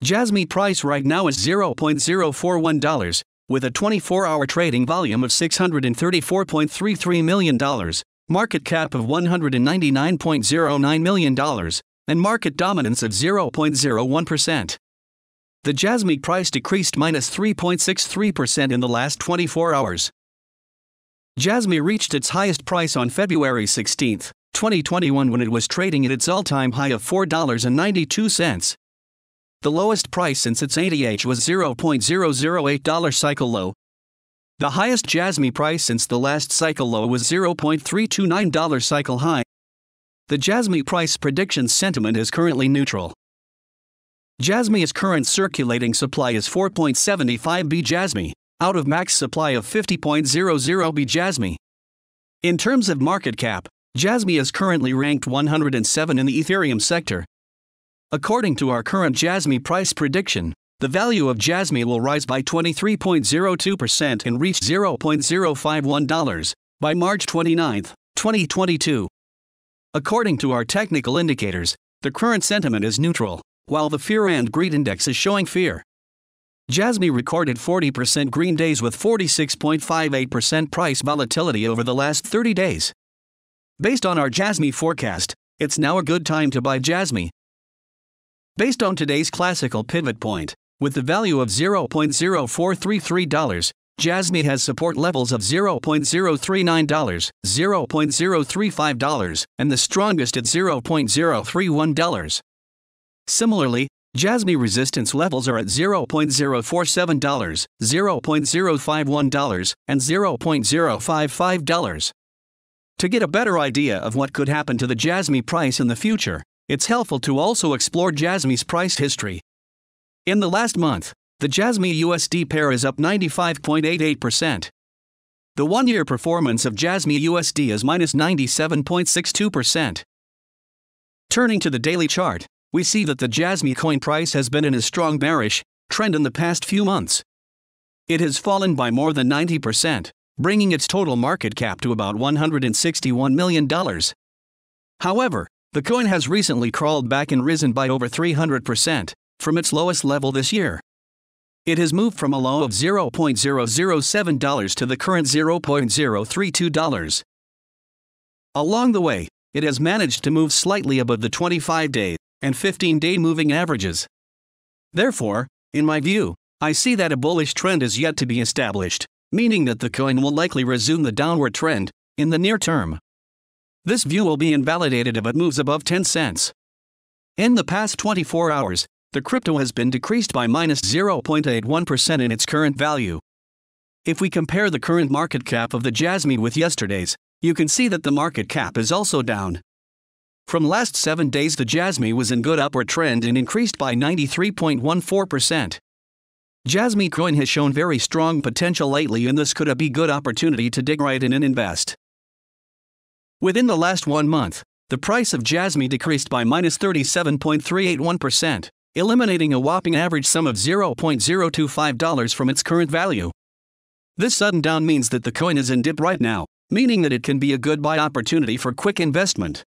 Jasmy price right now is $0.041, with a 24 hour trading volume of $634.33 million, market cap of $199.09 million, and market dominance of 0.01%. The Jasmy price decreased minus 3.63% in the last 24 hours. Jasmy reached its highest price on February 16, 2021 when it was trading at its all-time high of $4.92. The lowest price since its ATH was $0.008 cycle low. The highest Jasmy price since the last cycle low was $0.329 cycle high. The Jasmy price prediction sentiment is currently neutral. Jasmy's current circulating supply is 4.75 B Jasmy, out of max supply of 50.00 B Jasmy. In terms of market cap, Jasmy is currently ranked 107 in the Ethereum sector. According to our current Jasmy price prediction, the value of Jasmy will rise by 23.02% and reach $0.051 by March 29, 2022. According to our technical indicators, the current sentiment is neutral while the Fear and Greed Index is showing fear. Jasmy recorded 40% green days with 46.58% price volatility over the last 30 days. Based on our Jasmy forecast, it's now a good time to buy Jasmy. Based on today's classical pivot point, with the value of $0.0433, Jasmy has support levels of $0.039, $0.035, and the strongest at $0.031. Similarly, Jasmy resistance levels are at $0.047, $0.051, and $0.055. To get a better idea of what could happen to the Jasmy price in the future, it's helpful to also explore Jasmy's price history. In the last month, the Jasmy USD pair is up 95.88%. The one year performance of Jasmy USD is minus 97.62%. Turning to the daily chart, we see that the Jasmy coin price has been in a strong bearish trend in the past few months. It has fallen by more than 90%, bringing its total market cap to about $161 million. However, the coin has recently crawled back and risen by over 300% from its lowest level this year. It has moved from a low of $0.007 to the current $0.032. Along the way, it has managed to move slightly above the 25 day and 15 day moving averages. Therefore, in my view, I see that a bullish trend is yet to be established, meaning that the coin will likely resume the downward trend in the near term. This view will be invalidated if it moves above 10 cents. In the past 24 hours, the crypto has been decreased by minus 0.81% in its current value. If we compare the current market cap of the Jasmy with yesterday's, you can see that the market cap is also down. From last 7 days the Jasmy was in good upward trend and increased by 93.14%. Jasmy coin has shown very strong potential lately and this could be good opportunity to dig right in and invest. Within the last one month, the price of Jasmy decreased by minus 37.381%, eliminating a whopping average sum of $0.025 from its current value. This sudden down means that the coin is in dip right now, meaning that it can be a good buy opportunity for quick investment.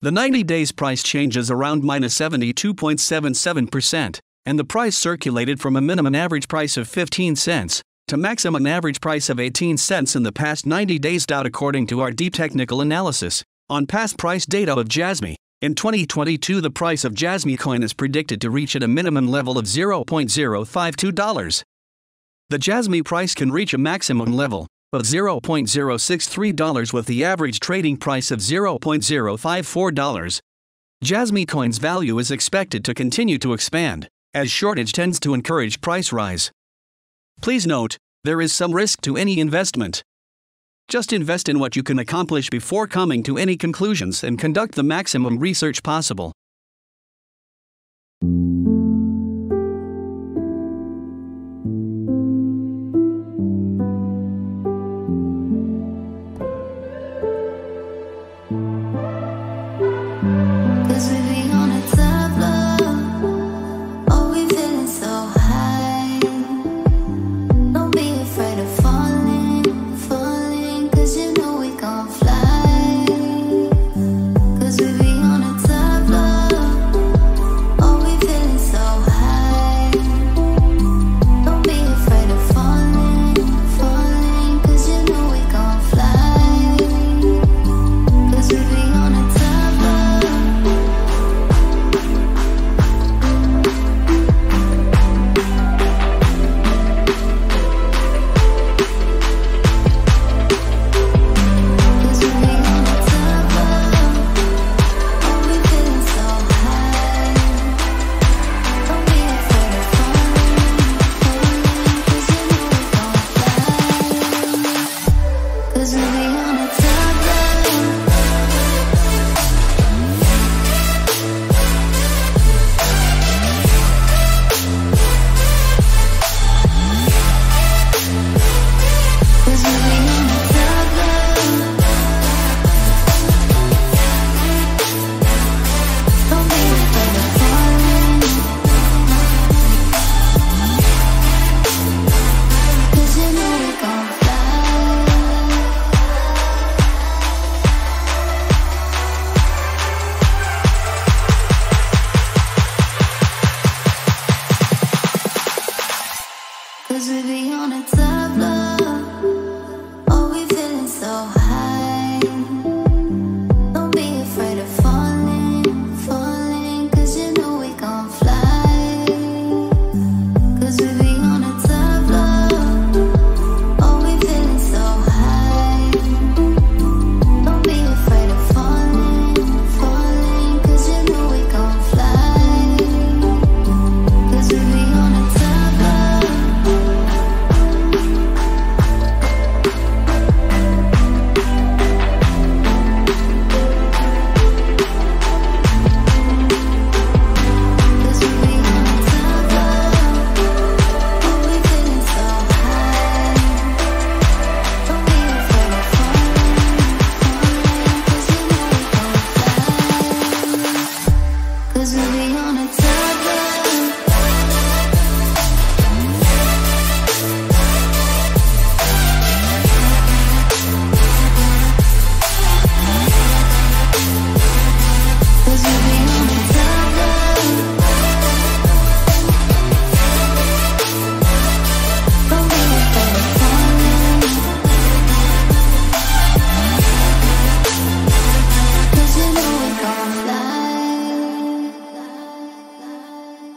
The 90 days price change is around minus 72.77%, and the price circulated from a minimum average price of 15 cents to maximum average price of 18 cents in the past 90 days. According to our deep technical analysis, on past price data of Jasmy. in 2022 the price of Jasmy coin is predicted to reach at a minimum level of $0.052. The Jasmy price can reach a maximum level of $0.063 with the average trading price of $0.054. Jasmy Coin's value is expected to continue to expand, as shortage tends to encourage price rise. Please note, there is some risk to any investment. Just invest in what you can accomplish before coming to any conclusions and conduct the maximum research possible.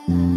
mm